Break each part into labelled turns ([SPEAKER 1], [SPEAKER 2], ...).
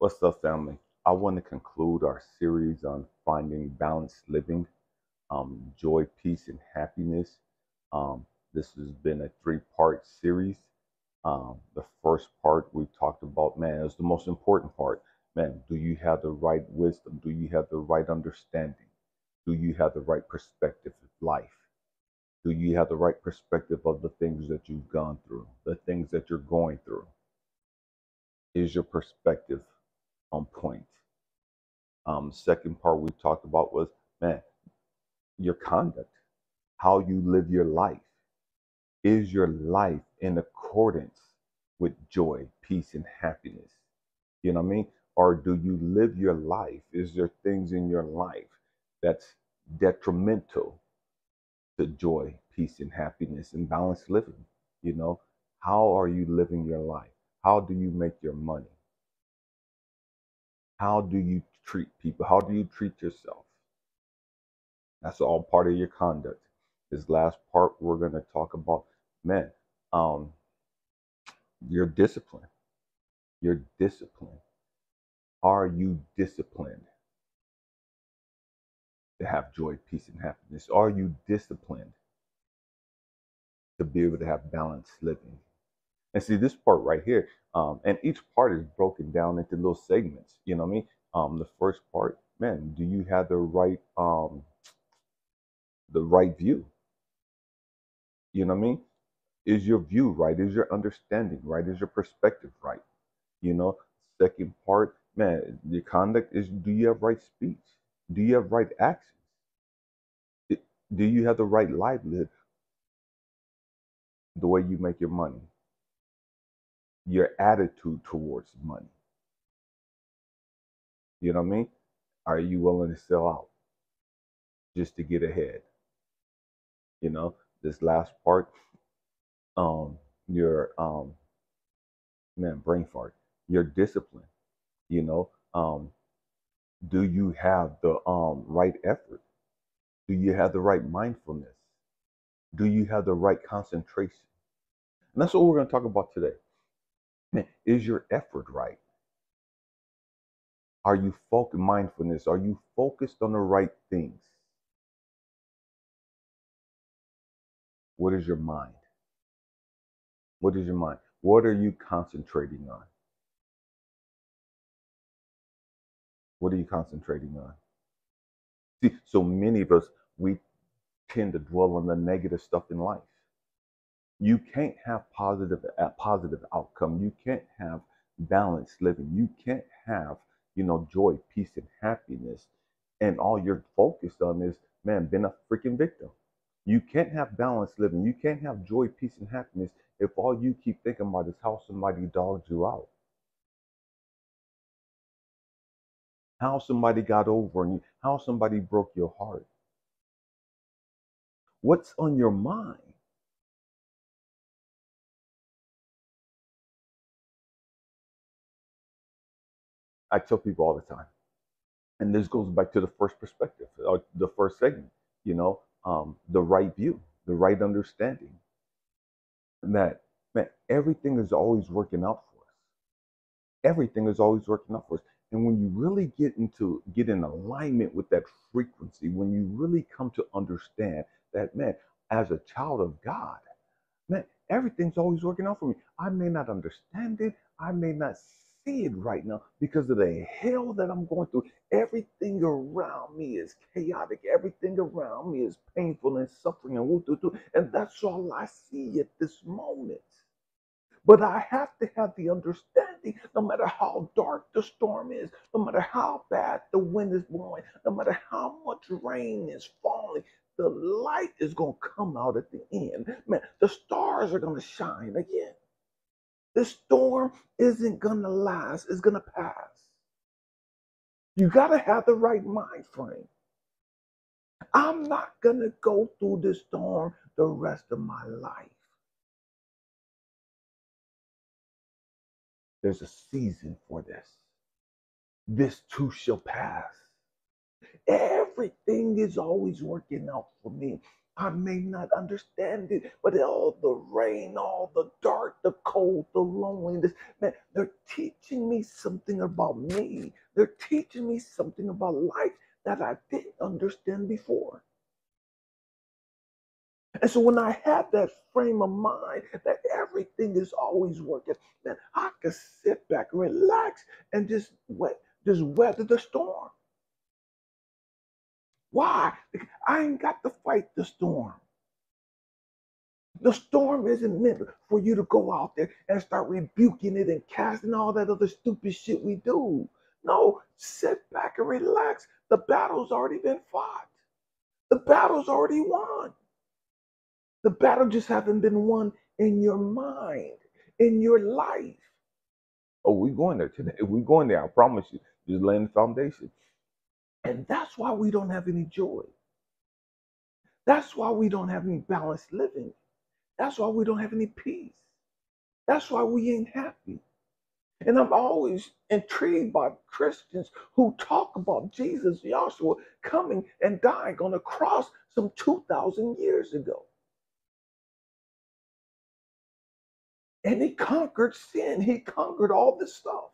[SPEAKER 1] What's up, family? I want to conclude our series on finding balanced living, um, joy, peace, and happiness. Um, this has been a three part series. Um, the first part we talked about, man, is the most important part. Man, do you have the right wisdom? Do you have the right understanding? Do you have the right perspective of life? Do you have the right perspective of the things that you've gone through, the things that you're going through? Is your perspective on point? Um, second part we talked about was, man, your conduct, how you live your life. Is your life in accordance with joy, peace, and happiness? You know what I mean? Or do you live your life? Is there things in your life that's detrimental to joy, peace, and happiness and balanced living? You know, how are you living your life? How do you make your money? How do you treat people? How do you treat yourself? That's all part of your conduct. This last part, we're going to talk about, men, um, your discipline. Your discipline. Are you disciplined to have joy, peace, and happiness? Are you disciplined to be able to have balanced living? And see this part right here, um, and each part is broken down into little segments. You know what I mean? Um, the first part, man, do you have the right um, the right view? You know what I mean? Is your view right? Is your understanding right? Is your perspective right? You know, second part, man, your conduct is do you have right speech? Do you have right actions? Do you have the right livelihood? The way you make your money, your attitude towards money. You know what I mean? Are you willing to sell out just to get ahead? You know, this last part, um, your um man, brain fart, your discipline, you know, um, do you have the um right effort? Do you have the right mindfulness? Do you have the right concentration? And that's what we're going to talk about today. Is your effort right? Are you focused mindfulness? Are you focused on the right things? What is your mind? What is your mind? What are you concentrating on? What are you concentrating on? See, so many of us, we tend to dwell on the negative stuff in life. You can't have positive a positive outcome. You can't have balanced living. You can't have, you know, joy, peace, and happiness. And all you're focused on is, man, been a freaking victim. You can't have balanced living. You can't have joy, peace, and happiness if all you keep thinking about is how somebody dogged you out. How somebody got over on you, how somebody broke your heart. What's on your mind? I tell people all the time, and this goes back to the first perspective, or the first segment, you know, um, the right view, the right understanding. And that, man, everything is always working out for us. Everything is always working out for us. And when you really get into get in alignment with that frequency, when you really come to understand that, man, as a child of God, man, everything's always working out for me. I may not understand it, I may not see it right now because of the hell that I'm going through. Everything around me is chaotic. Everything around me is painful and suffering and woo and that's all I see at this moment. But I have to have the understanding no matter how dark the storm is, no matter how bad the wind is blowing, no matter how much rain is falling, the light is going to come out at the end. Man, the stars are going to shine again. This storm isn't going to last, it's going to pass. You got to have the right mind frame. I'm not going to go through this storm the rest of my life. There's a season for this. This too shall pass. Everything is always working out for me. I may not understand it, but all the rain, all the dark, the cold, the loneliness, man, they're teaching me something about me. They're teaching me something about life that I didn't understand before. And so when I have that frame of mind that everything is always working, man, I can sit back, relax, and just wait, just weather the storm. Why? Because I ain't got to fight the storm. The storm isn't meant for you to go out there and start rebuking it and casting all that other stupid shit we do. No, sit back and relax. The battle's already been fought. The battle's already won. The battle just hasn't been won in your mind, in your life. Oh, we're going there today. We're going there. I promise you. Just laying the foundation. And that's why we don't have any joy. That's why we don't have any balanced living. That's why we don't have any peace. That's why we ain't happy. And I'm always intrigued by Christians who talk about Jesus, Joshua, coming and dying on a cross some 2,000 years ago. And he conquered sin, he conquered all this stuff.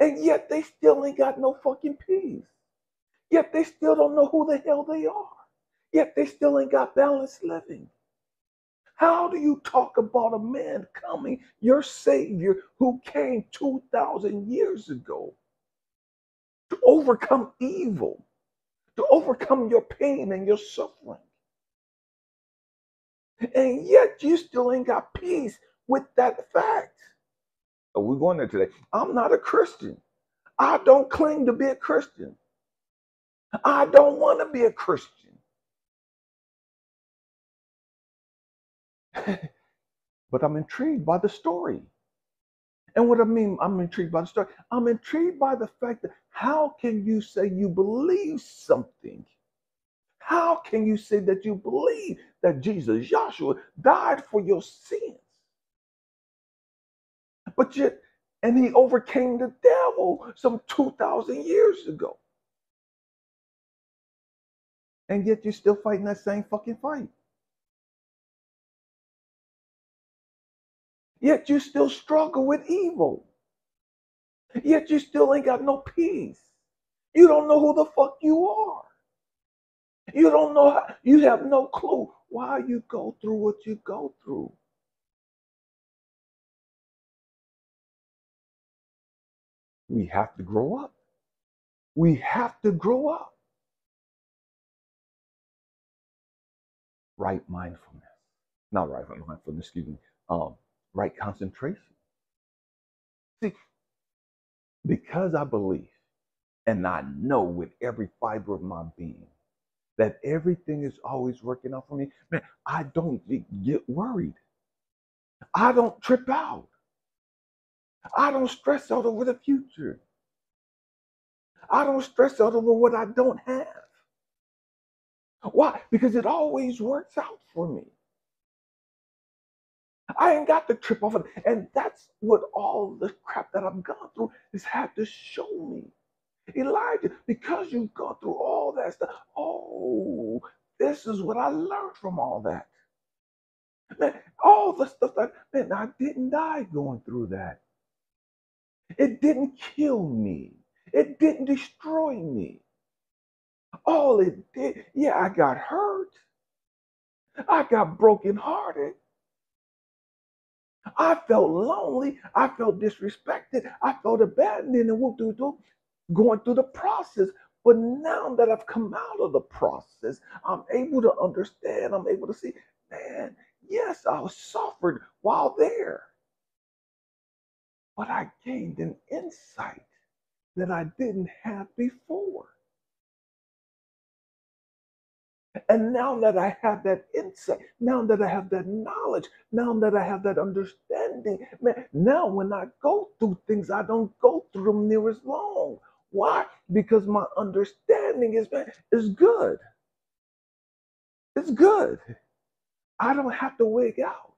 [SPEAKER 1] And yet they still ain't got no fucking peace. Yet they still don't know who the hell they are. Yet they still ain't got balanced living. How do you talk about a man coming, your Savior, who came 2,000 years ago to overcome evil, to overcome your pain and your suffering? And yet you still ain't got peace with that fact. Are we going there today? I'm not a Christian. I don't claim to be a Christian. I don't want to be a Christian. but I'm intrigued by the story. And what I mean, I'm intrigued by the story. I'm intrigued by the fact that how can you say you believe something? How can you say that you believe that Jesus, Joshua, died for your sins? But yet, and he overcame the devil some 2,000 years ago. And yet you're still fighting that same fucking fight. Yet you still struggle with evil. Yet you still ain't got no peace. You don't know who the fuck you are. You don't know how, you have no clue why you go through what you go through. We have to grow up. We have to grow up. Right mindfulness. Not right mindfulness, excuse me. Um, right concentration. See, because I believe and I know with every fiber of my being that everything is always working out for me, man, I don't get worried. I don't trip out. I don't stress out over the future. I don't stress out over what I don't have. Why? Because it always works out for me. I ain't got to trip off of it. And that's what all the crap that I've gone through has had to show me. Elijah, because you've gone through all that stuff, oh, this is what I learned from all that. Man, all the stuff that, man, I didn't die going through that. It didn't kill me. It didn't destroy me. All it did, yeah, I got hurt. I got brokenhearted. I felt lonely. I felt disrespected. I felt abandoned and whoop, whoop, whoop, going through the process. But now that I've come out of the process, I'm able to understand. I'm able to see, man, yes, I was suffered while there. But I gained an insight that I didn't have before. And now that I have that insight, now that I have that knowledge, now that I have that understanding, man, now when I go through things, I don't go through them near as long. Why? Because my understanding is man, is good. It's good. I don't have to wig out.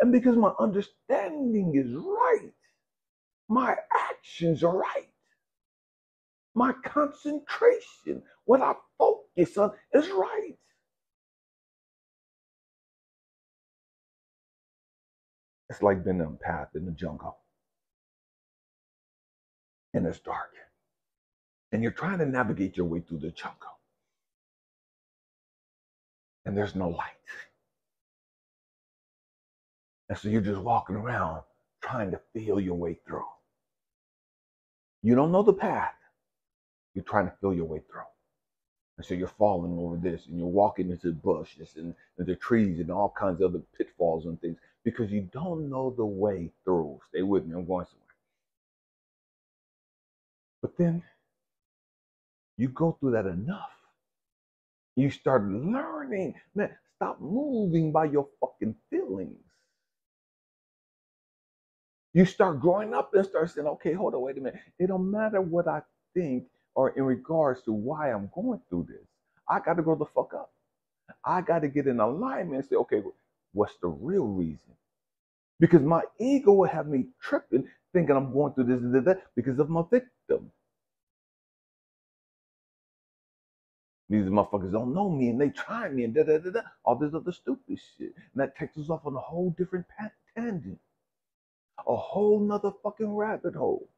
[SPEAKER 1] And because my understanding is right, my actions are right. My concentration, what I focus on, is right. It's like being on a path in the jungle. And it's dark. And you're trying to navigate your way through the jungle. And there's no light. And so you're just walking around trying to feel your way through. You don't know the path. You're trying to feel your way through. And so you're falling over this and you're walking into bushes and, and the trees and all kinds of other pitfalls and things because you don't know the way through. Stay with me, I'm going somewhere. But then you go through that enough. You start learning, man, stop moving by your fucking feelings. You start growing up and start saying, okay, hold on, wait a minute. It don't matter what I think or in regards to why I'm going through this. I got to grow the fuck up. I got to get in alignment and say, okay, what's the real reason? Because my ego will have me tripping, thinking I'm going through this and that because of my victim. These motherfuckers don't know me and they try me and da da da da, all this other stupid shit. And that takes us off on a whole different tangent, a whole nother fucking rabbit hole.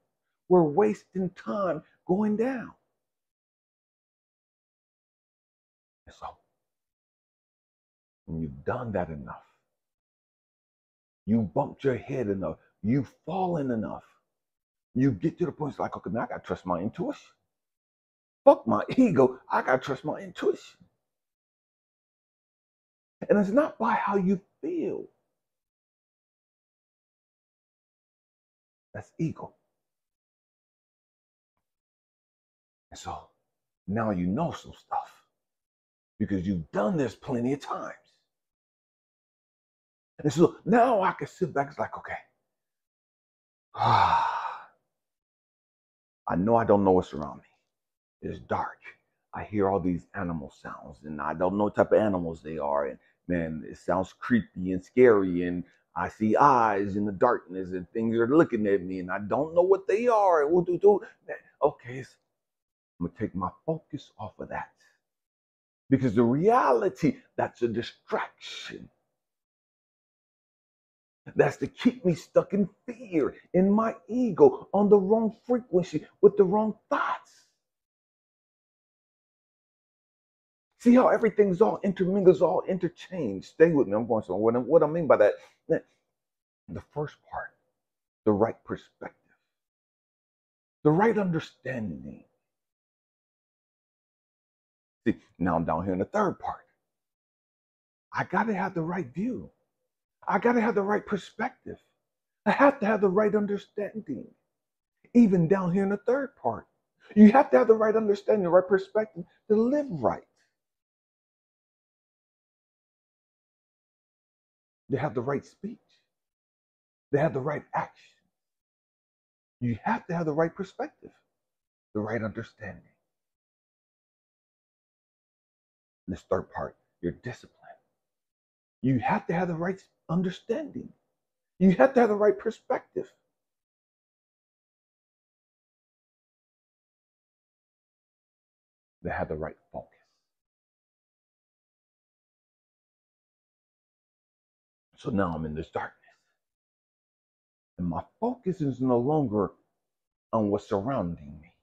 [SPEAKER 1] We're wasting time going down. And so, when you've done that enough, you bumped your head enough, you've fallen enough, you get to the point it's like, okay, now I gotta trust my intuition. Fuck my ego, I gotta trust my intuition. And it's not by how you feel. That's ego. And so now you know some stuff because you've done this plenty of times. And so now I can sit back. It's like, okay, ah, I know I don't know what's around me. It's dark. I hear all these animal sounds, and I don't know what type of animals they are. And man, it sounds creepy and scary. And I see eyes in the darkness, and things are looking at me, and I don't know what they are. And do do. Okay, I'm gonna take my focus off of that. Because the reality, that's a distraction. That's to keep me stuck in fear, in my ego, on the wrong frequency, with the wrong thoughts. See how everything's all intermingles, all interchanged. Stay with me. I'm going somewhere. What, what I mean by that, the first part, the right perspective, the right understanding, See, now I'm down here in the third part. I got to have the right view. I got to have the right perspective. I have to have the right understanding. Even down here in the third part, you have to have the right understanding, the right perspective to live right. They have the right speech. They have the right action. You have to have the right perspective, the right understanding. And this third part, your discipline. You have to have the right understanding. You have to have the right perspective. They have the right focus. So now I'm in this darkness. And my focus is no longer on what's surrounding me.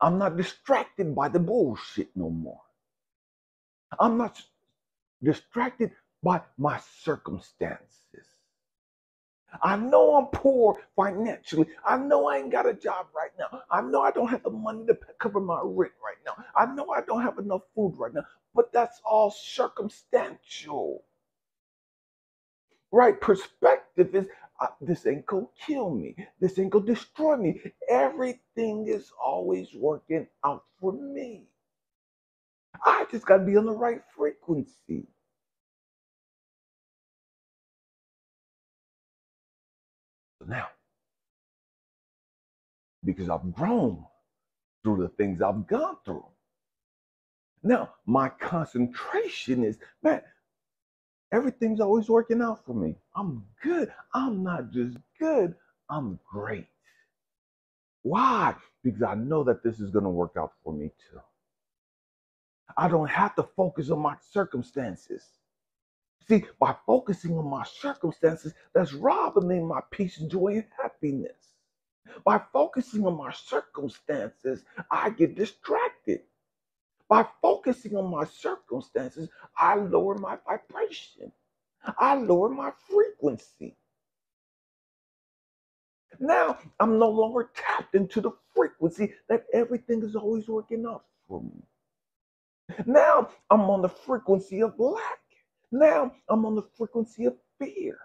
[SPEAKER 1] I'm not distracted by the bullshit no more. I'm not distracted by my circumstances. I know I'm poor financially. I know I ain't got a job right now. I know I don't have the money to cover my rent right now. I know I don't have enough food right now. But that's all circumstantial. Right perspective is uh, this ain't gonna kill me. This ain't gonna destroy me. Everything is always working out for me. I just got to be on the right frequency. Now, because I've grown through the things I've gone through, now my concentration is, man, everything's always working out for me. I'm good. I'm not just good, I'm great. Why? Because I know that this is going to work out for me too. I don't have to focus on my circumstances. See, by focusing on my circumstances, that's robbing me my peace, joy, and happiness. By focusing on my circumstances, I get distracted. By focusing on my circumstances, I lower my vibration. I lower my frequency. Now I'm no longer tapped into the frequency that everything is always working out for me. Now I'm on the frequency of lack. Now I'm on the frequency of fear.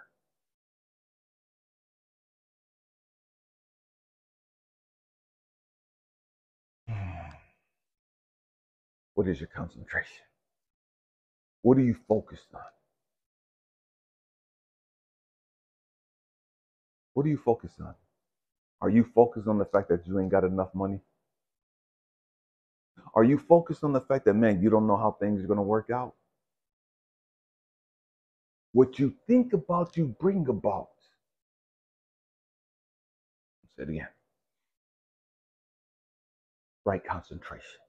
[SPEAKER 1] What is your concentration? What are you focused on? What are you focused on? Are you focused on the fact that you ain't got enough money? Are you focused on the fact that, man, you don't know how things are going to work out? What you think about, you bring about. Say it again. Right concentration.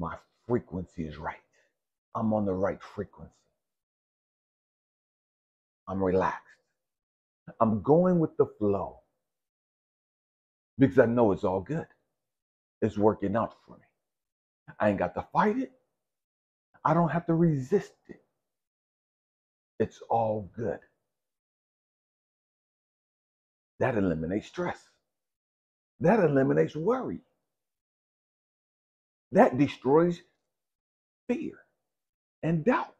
[SPEAKER 1] My frequency is right. I'm on the right frequency. I'm relaxed. I'm going with the flow because I know it's all good. It's working out for me. I ain't got to fight it. I don't have to resist it. It's all good. That eliminates stress. That eliminates worry. That destroys fear and doubt.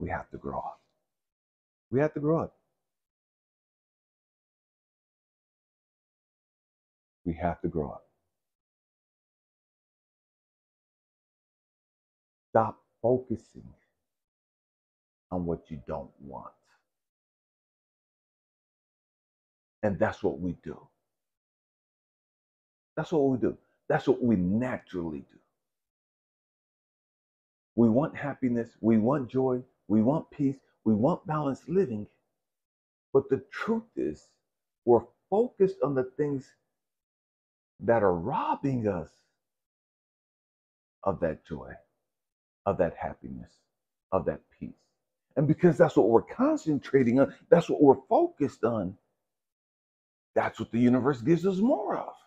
[SPEAKER 1] We have to grow up. We have to grow up. We have to grow up. Stop focusing on what you don't want. And that's what we do. That's what we do. That's what we naturally do. We want happiness. We want joy. We want peace. We want balanced living. But the truth is, we're focused on the things that are robbing us of that joy, of that happiness, of that peace. And because that's what we're concentrating on, that's what we're focused on, that's what the universe gives us more of.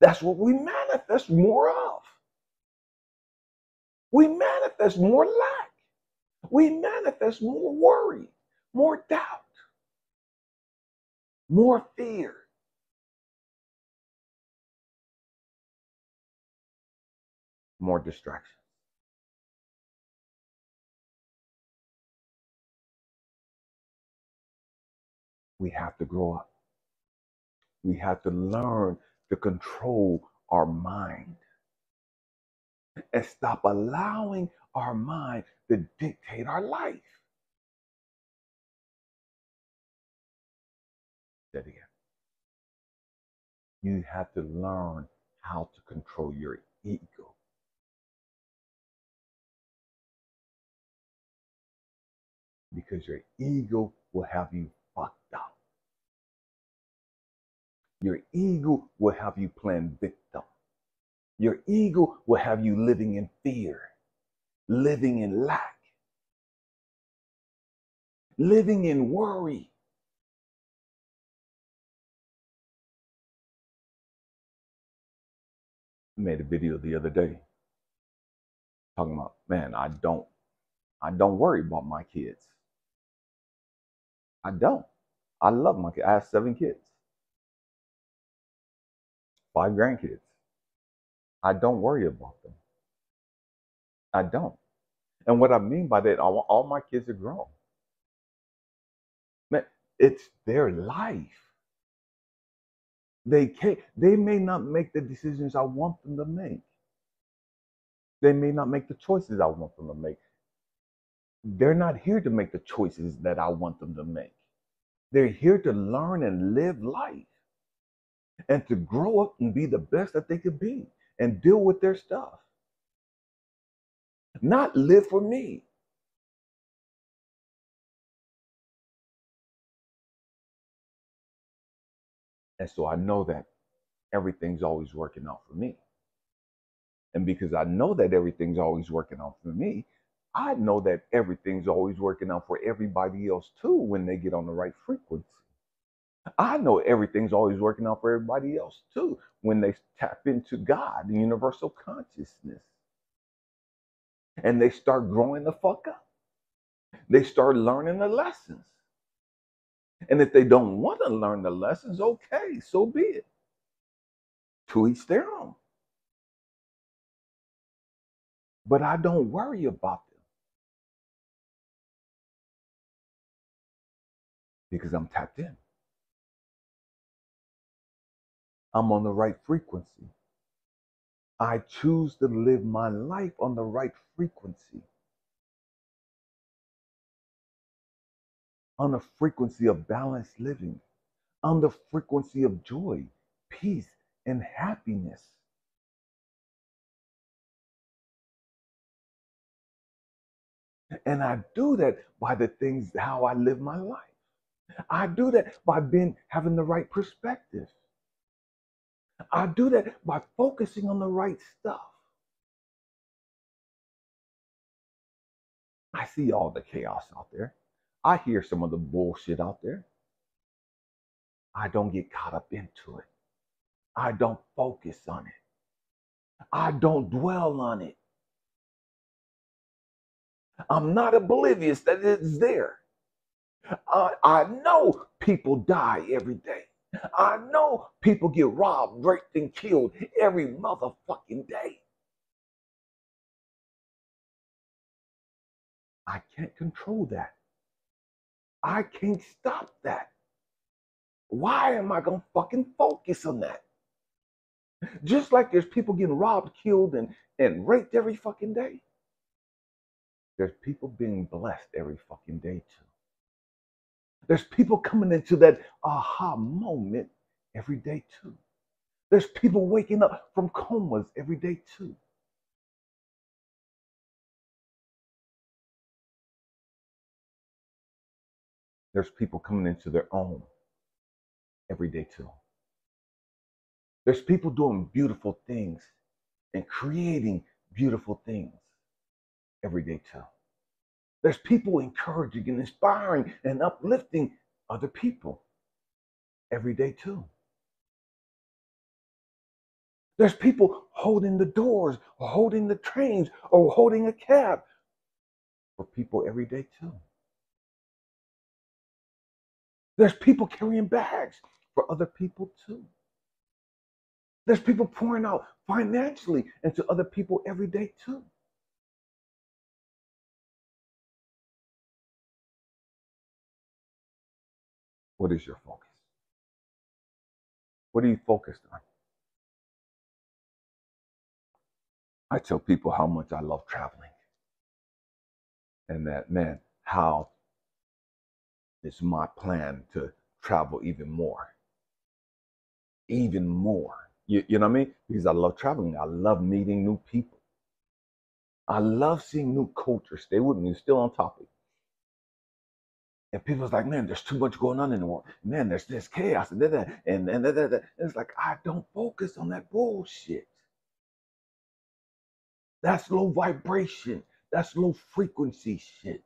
[SPEAKER 1] That's what we manifest more of. We manifest more lack we manifest more worry, more doubt, more fear. More distraction. We have to grow up. We have to learn to control our mind and stop allowing our mind to dictate our life. That again. You have to learn how to control your ego. Because your ego will have you Your ego will have you playing victim. Your ego will have you living in fear living in lack, living in worry. I made a video the other day talking about, man, I don't, I don't worry about my kids. I don't. I love my kids. I have seven kids, five grandkids. I don't worry about them. I don't. And what I mean by that, all, all my kids are grown. Man, it's their life. They can't, they may not make the decisions I want them to make. They may not make the choices I want them to make. They're not here to make the choices that I want them to make. They're here to learn and live life and to grow up and be the best that they could be and deal with their stuff not live for me. And so I know that everything's always working out for me. And because I know that everything's always working out for me, I know that everything's always working out for everybody else too when they get on the right frequency. I know everything's always working out for everybody else too when they tap into God, the universal consciousness. And they start growing the fuck up. They start learning the lessons. And if they don't want to learn the lessons, okay, so be it. To each their own. But I don't worry about them because I'm tapped in. I'm on the right frequency. I choose to live my life on the right frequency. On the frequency of balanced living, on the frequency of joy, peace, and happiness. And I do that by the things how I live my life. I do that by being having the right perspective. I do that by focusing on the right stuff. I see all the chaos out there. I hear some of the bullshit out there. I don't get caught up into it. I don't focus on it. I don't dwell on it. I'm not oblivious that it's there. I, I know people die every day. I know people get robbed, raped, and killed every motherfucking day. I can't control that. I can't stop that. Why am I to fucking focus on that? Just like there's people getting robbed, killed, and, and raped every fucking day. There's people being blessed every fucking day too. There's people coming into that aha moment every day too. There's people waking up from comas every day too. There's people coming into their own every day too. There's people doing beautiful things and creating beautiful things every day too. There's people encouraging and inspiring and uplifting other people every day too. There's people holding the doors or holding the trains or holding a cab for people every day too. There's people carrying bags for other people too. There's people pouring out financially into other people every day too. What is your focus? What are you focused on? I tell people how much I love traveling. And that, man, how it's my plan to travel even more. Even more. You, you know what I mean? Because I love traveling. I love meeting new people. I love seeing new cultures. Stay with me, still on topic. And people's like, man, there's too much going on in the world. Man, there's this chaos and that, and and that, that, that. it's like I don't focus on that bullshit. That's low vibration. That's low frequency shit.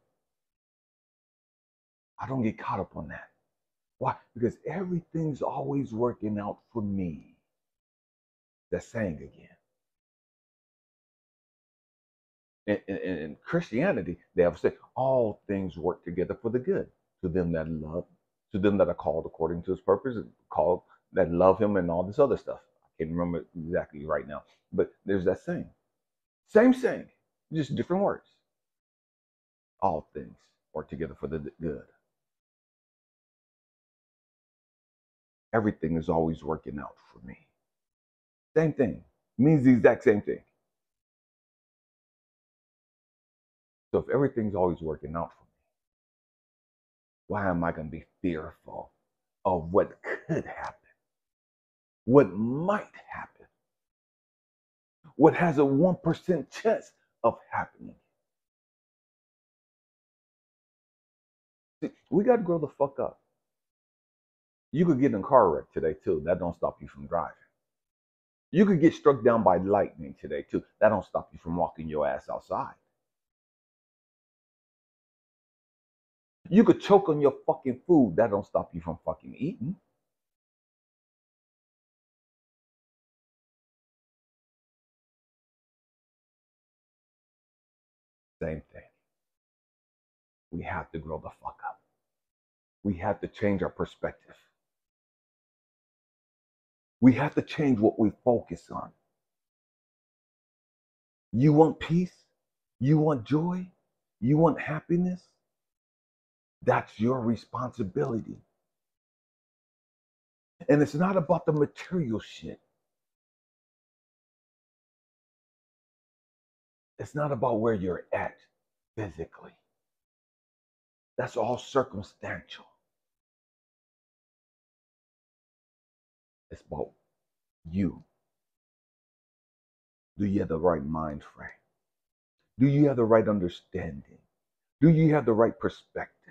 [SPEAKER 1] I don't get caught up on that. Why? Because everything's always working out for me. That's saying again. In, in, Christianity, they have said all things work together for the good to them that love, to them that are called according to His purpose, called that love Him, and all this other stuff. I can't remember exactly right now, but there's that saying, same saying, just different words. All things work together for the good. Everything is always working out for me. Same thing means the exact same thing. So if everything's always working out for me, why am I going to be fearful of what could happen? What might happen? What has a 1% chance of happening? We got to grow the fuck up. You could get in a car wreck today too. That don't stop you from driving. You could get struck down by lightning today too. That don't stop you from walking your ass outside. You could choke on your fucking food. That don't stop you from fucking eating. Same thing. We have to grow the fuck up. We have to change our perspective. We have to change what we focus on. You want peace? You want joy? You want happiness? That's your responsibility. And it's not about the material shit. It's not about where you're at physically. That's all circumstantial. It's about you. Do you have the right mind frame? Do you have the right understanding? Do you have the right perspective?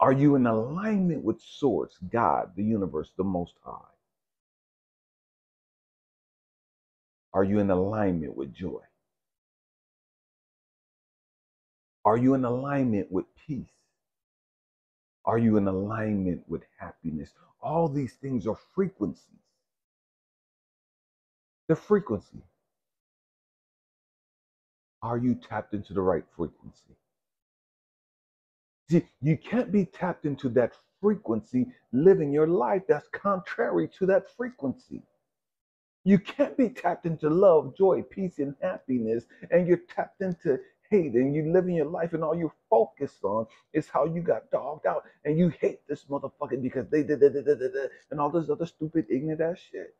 [SPEAKER 1] Are you in alignment with Source, God, the universe, the Most High? Are you in alignment with joy? Are you in alignment with peace? Are you in alignment with happiness? All these things are frequencies. The frequency. Are you tapped into the right frequency? See, you can't be tapped into that frequency living your life that's contrary to that frequency. You can't be tapped into love, joy, peace, and happiness, and you're tapped into hate and you're living your life and all you're focused on is how you got dogged out and you hate this motherfucker because they did, did, did, did, did and all this other stupid ignorant ass shit.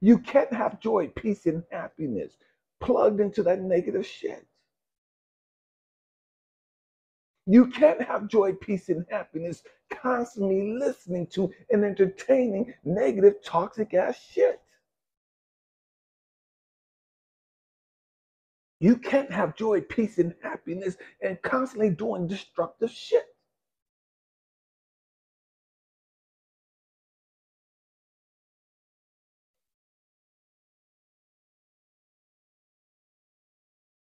[SPEAKER 1] You can't have joy, peace, and happiness plugged into that negative shit. You can't have joy, peace, and happiness constantly listening to and entertaining negative, toxic ass shit. You can't have joy, peace, and happiness and constantly doing destructive shit.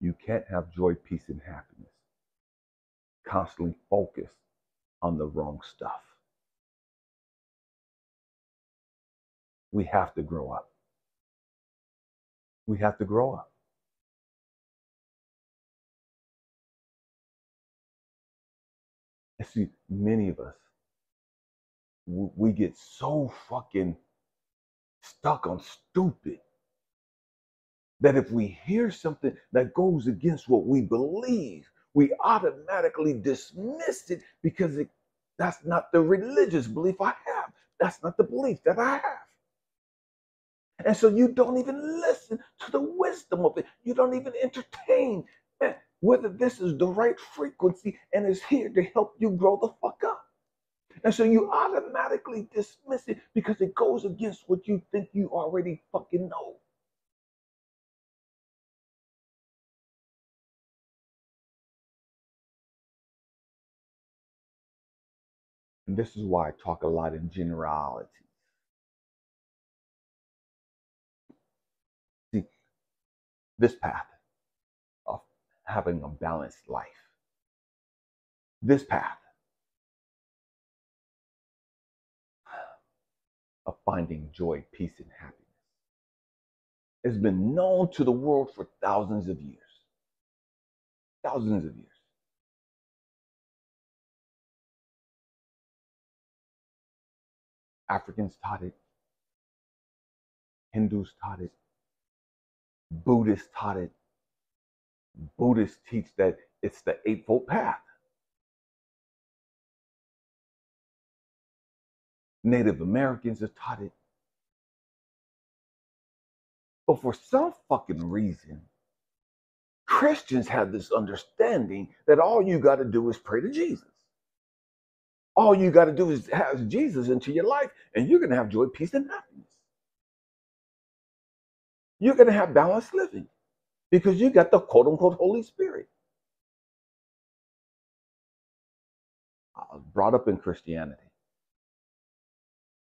[SPEAKER 1] You can't have joy, peace, and happiness constantly focused on the wrong stuff. We have to grow up. We have to grow up. And see, many of us, we get so fucking stuck on stupid that if we hear something that goes against what we believe, we automatically dismiss it because it, that's not the religious belief I have. That's not the belief that I have. And so you don't even listen to the wisdom of it. You don't even entertain. Man, whether this is the right frequency and is here to help you grow the fuck up. And so you automatically dismiss it because it goes against what you think you already fucking know. And this is why I talk a lot in generalities. See, this path of having a balanced life. This path of finding joy, peace, and happiness has been known to the world for thousands of years. Thousands of years. Africans taught it, Hindus taught it, Buddhists taught it, Buddhists teach that it's the Eightfold Path. Native Americans have taught it. But for some fucking reason, Christians have this understanding that all you got to do is pray to Jesus. All you got to do is have Jesus into your life, and you're going to have joy, peace, and happiness. You're going to have balanced living because you got the quote unquote Holy Spirit. I was brought up in Christianity.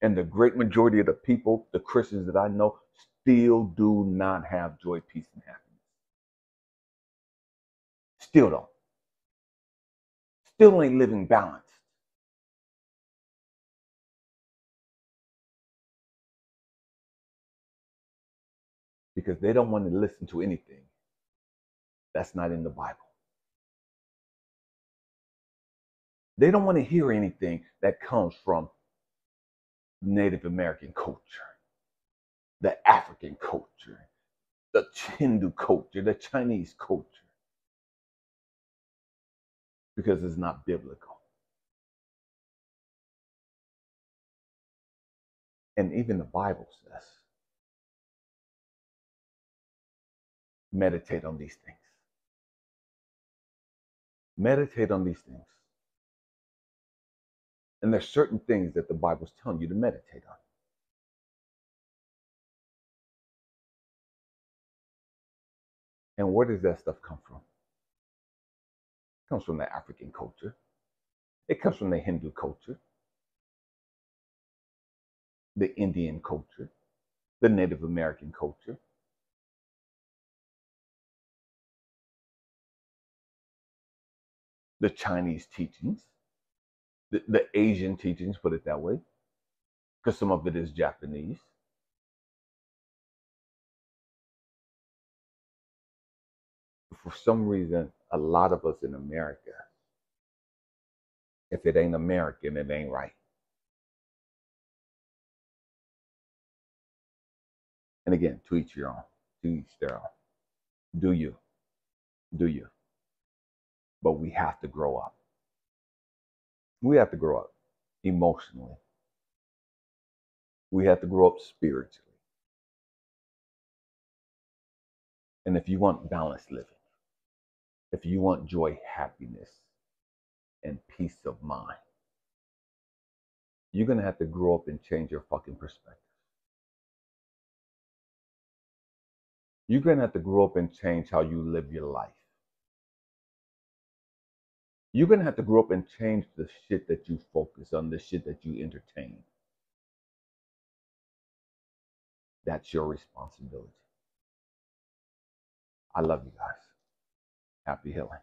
[SPEAKER 1] And the great majority of the people, the Christians that I know, still do not have joy, peace, and happiness. Still don't. Still ain't living balanced. Because they don't want to listen to anything that's not in the Bible. They don't want to hear anything that comes from Native American culture, the African culture, the Hindu culture, the Chinese culture, because it's not biblical. And even the Bible says, meditate on these things. Meditate on these things. And there's certain things that the Bible's telling you to meditate on. And where does that stuff come from? It comes from the African culture. It comes from the Hindu culture, the Indian culture, the Native American culture. The Chinese teachings the, the Asian teachings, put it that way, because some of it is Japanese. For some reason, a lot of us in America, if it ain't American, it ain't right. And again, to each your own, to each their own. Do you? Do you? But we have to grow up. We have to grow up emotionally. We have to grow up spiritually. And if you want balanced living, if you want joy, happiness, and peace of mind, you're going to have to grow up and change your fucking perspective. You're going to have to grow up and change how you live your life. You're going to have to grow up and change the shit that you focus on, the shit that you entertain. That's your responsibility. I love you guys. Happy healing.